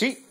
Sí.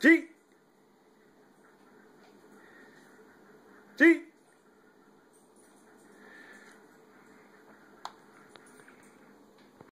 Sí. Sí.